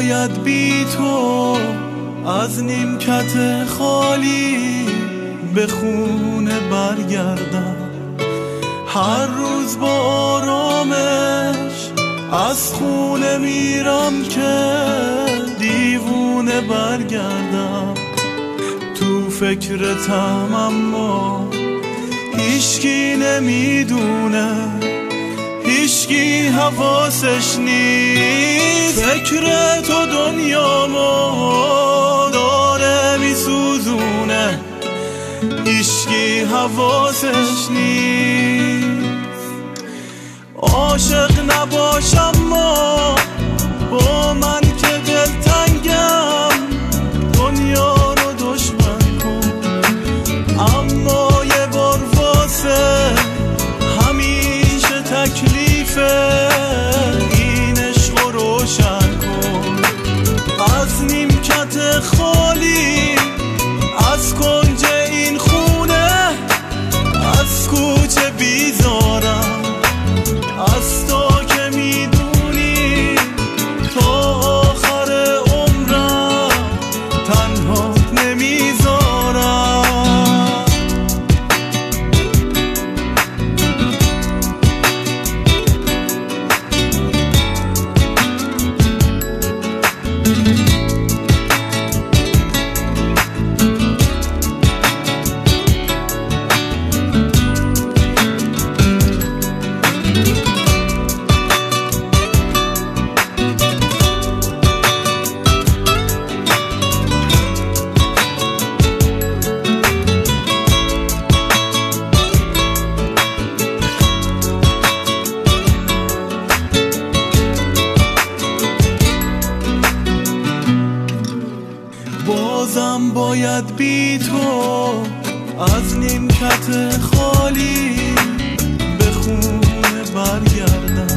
باید بی تو از نیمکت خالی به خونه برگردم. هر روز با آرامش از خونه میرم که دیوونه برگردم. تو فکرتم اما هیچکی نمی‌دونه هیچکی حواسش نیست. فکر تو دنیامو داره میسوزونه. هیچکی حواسش نیست. عاشق نباشم باید بی تو از نیمکت خالی به خونه برگردم.